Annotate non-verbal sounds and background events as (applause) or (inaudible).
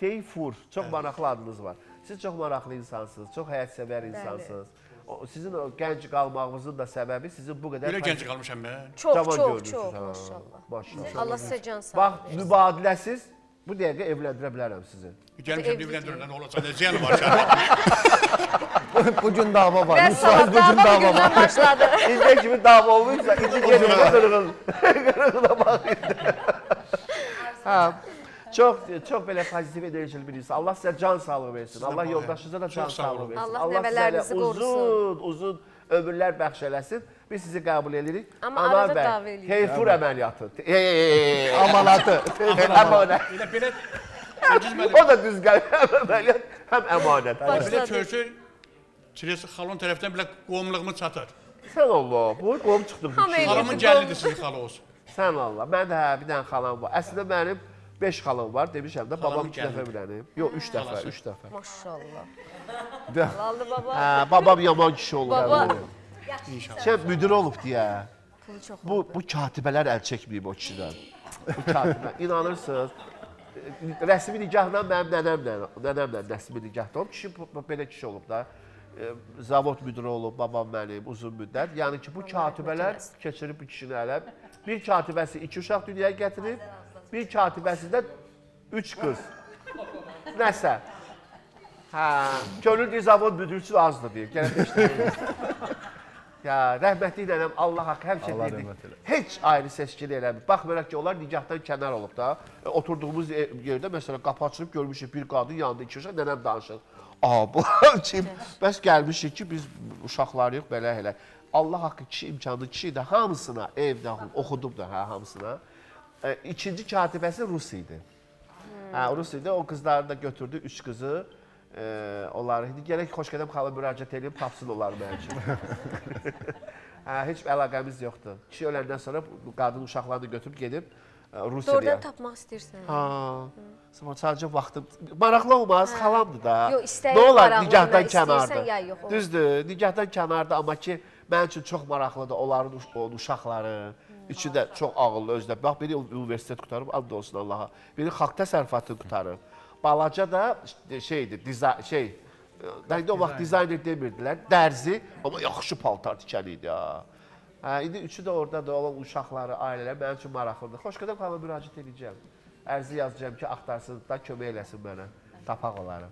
Teyfur, çox maraqlı adınız var. Siz çox maraqlı insansınız, çox həyatsevər insansınız. O, sizin o gənc qalmağınızın da səbəbi sizin bu qədər Belə gənc qalmışam mən. Çox, cavan çox, çox, ha. maşallah. Maşallah. Allah sizə can sağlığı Bax, versin. mübadiləsiz bu dəqiqə evləndirə bilərəm sizi. Gəlmişəm Evli evləndirən nə olacaq, nə ziyanı var sənin? Bu gün dava var. Və 100% bu gün salata dava var. başladı. (laughs) İndiyə kimi dava olmuşsa, indi gedib qırğın. Qırğına bax indi. Çox çox belə pozitiv enerjili bir insan. Allah sizə can sağlığı versin. Allah yoldaşınıza da can sağ sağlığı versin. Allah Allah nəvələrinizi elə uzun, uzun ömürlər bəxş eləsin. Biz sizi qəbul edirik. Amma Anar arada bəy, dava eləyin. Teyfur əməliyyatı. Ey, Amanatı. Əmanət. Elə belə (laughs) O da düz gəlir. Həm əməliyyat, həm əmanət. elə belə Başladı. körsün, Çiles xalon tərəfdən belə qovumluğumu çatır. Sən Allah, bu qovum elə- Xalımın gəlinidir sizin xalı olsun. Sən Allah. Mən də hə, bir dənə xalam var. Əslində mənim 5 xalam var. Demişəm də babam Xalamın 2 dəfə bilənib. Yox, 3 dəfə, Xalası. 3 dəfə. Maşallah. Lallı baba. Hə, babam yaman kişi olub. Baba. İnşallah. Sən müdir olub deyə. Bu bu katibələr əl çəkməyib o kişidən. Bu katibə. İnanırsınız? Rəsmi nikahla mənim nənəmlə, nənəmlə rəsmi nikahda olub. Kişi belə kişi olub da. E, Zavod müdiri olub babam mənim uzun müddət. Yəni ki, bu katibələr keçirib bu kişini ələ. Bir katibəsi iki uşaq dünyaya gətirib, bir katibəsi də üç qız. Nəsə. Hə, könül deyir zavod müdiri üçün azdır deyir. Gəlib heç nə deyir. Ya rəhmətli nənəm Allah haqqı həmişə eləsin. Heç ayrı seçkili eləmir. Baxmayaraq ki, onlar nikahdan kənar olub da. E, oturduğumuz e- yerdə məsələn qapı açılıb görmüşük bir qadın yanında iki uşaq nənəm danışır. A (laughs) bu kim? Bəs gəlmişik ki, biz uşaqlarıyıq belə elə. Allah haqqı kişi imkanlı kişi də hamısına evdə oxudum da hə hamısına. E, ikinci katibəsi Rus idi. Hə, Rus idi. O qızları da götürdü, üç qızı. E, onları indi gərək Xoşqədəm xala müraciət edib tapsın onları mənim üçün. hə, heç əlaqəmiz yoxdur. Kişi öləndən sonra qadın uşaqlarını götürüb gedib e, Rusiyaya. Doğrudan tapmaq istəyirsən. Ha. Sonra sadəcə vaxtım maraqlı olmaz, xalamdır da. Yox, istəyin Nə olar istəyirsən kənarda. ya yox. Düzdür, nikahdan kənarda amma ki mənim üçün çox maraqlıdır onların uşaqları. Üçü də çox ağıllı özdə. Bax biri universitet qutarıb, and olsun Allaha. Biri xalq təsərrüfatını qutarıb. Balaca da şeydir, diza şey Də indi o vaxt dizayner demirdilər, dərzi, amma yaxşı paltar tikən idi ya. Hə, indi üçü də oradadır, olan uşaqları, ailələr mənim üçün maraqlıdır. Xoş qədəm xanıma müraciət edəcəm. Ərzi yazacağam ki, axtarsın da kömək eləsin mənə. Tapaq onları.